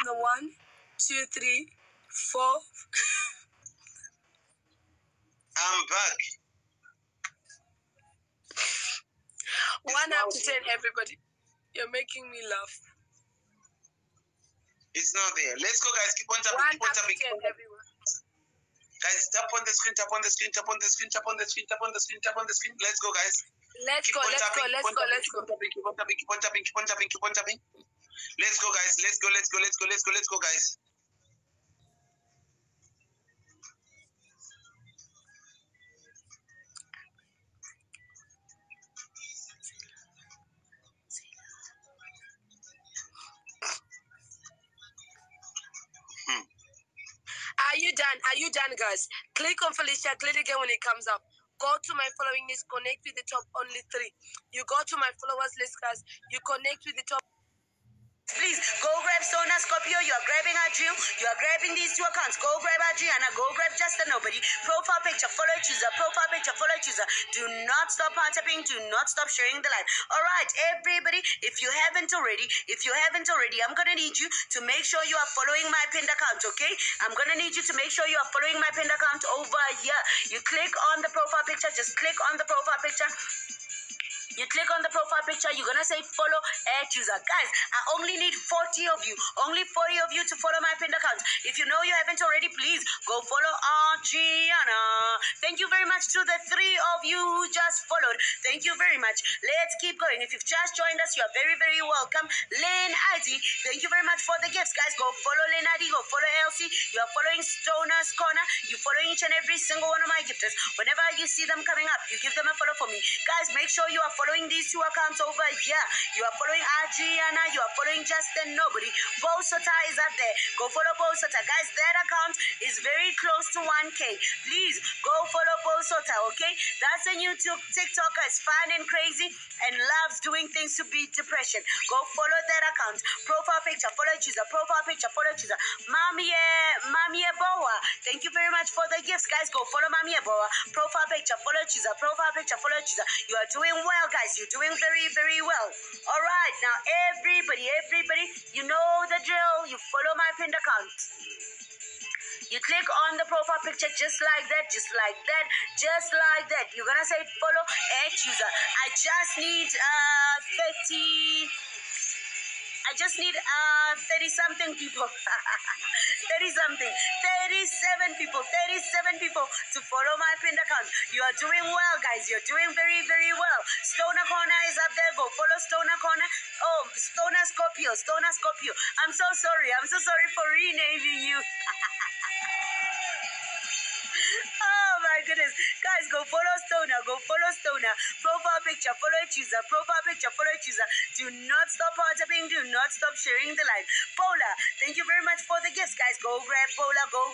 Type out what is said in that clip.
on the one, two, three, four. I'm back. One up to ten, everybody. You're making me laugh. It's not there. Let's go, guys. Keep on tapping. One Keep on tapping. Keep on tapping. Guys, tap on the screen. Tap on the screen. Tap on the screen. Tap on the screen. Tap on the screen. Tap on the screen. Let's go, guys. Let's Keep go, on let's go, tapping, let's keep on go, tapping, let's go. Keep on tapping. Keep on tapping. Keep on tapping. Keep on tapping. Keep on tapping. Let's go, guys. Let's go. Let's go. Let's go. Let's go. Let's go, guys. Hmm. Are you done? Are you done, guys? Click on Felicia. Click again when it comes up. Go to my following list. Connect with the top only three. You go to my followers list, guys. You connect with the top. Please go grab Sona Scorpio. You are grabbing Adrian. You are grabbing these two accounts. Go grab Adriana. Go grab Just a Nobody. Profile picture, follow chooser. Profile picture, follow chooser. Do not stop tapping. Do not stop sharing the live. All right, everybody. If you haven't already, if you haven't already, I'm gonna need you to make sure you are following my pinned account. Okay? I'm gonna need you to make sure you are following my pinned account over here. You click on the profile picture. Just click on the profile picture. You click on the profile picture, you're gonna say follow air chooser. Guys, I only need 40 of you. Only 40 of you to follow my pinned account. If you know you haven't already, please go follow Adriana. Thank you very much to the three of you who just followed. Thank you very much. Let's keep going. If you've just joined us, you are very, very welcome. Lynn Adi, thank you very much for the gifts. Guys, go follow Lynn Adi, go follow Elsie. You are following Stoner's Corner. You're following each and every single one of my gifters. Whenever you see them coming up, you give them a follow for me. Guys, make sure you are following these two accounts over here. You are following Adriana, you are following Just a Nobody. Bosota is up there. Go follow Bosota. Guys, that account is very close to 1K. Please go follow Bosota, okay? That's a tic- TikToker. Is fun and crazy and loves doing things to beat depression. Go follow that account. Profile picture, follow chooser. Profile picture, follow chooser. Mommy, eh, Mommy Boa. Thank you very much for the gifts, guys. Go follow Mommy Boa. Profile picture, follow chooser. Profile picture, follow chooser. You are doing well, guys. You're doing very, very well. All right, now everybody, everybody, you know the drill. You follow my pinned account. You click on the profile picture just like that, just like that, just like that. You're gonna say follow add user. I just need uh 30. I just need uh 30 something people. 30 something. 37 people. 37 people to follow my pinned account. You are doing well, guys. You're doing very, very well. Scorpio. I'm so sorry. I'm so sorry for renaming you. Oh my goodness. Guys, go follow Stoner. Go follow Stoner. Profile picture, follow chooser. Profile picture, follow chooser. Do not stop tapping. Do not stop sharing the live. Paula, thank you very much for the gifts, guys. Go grab Paula. Go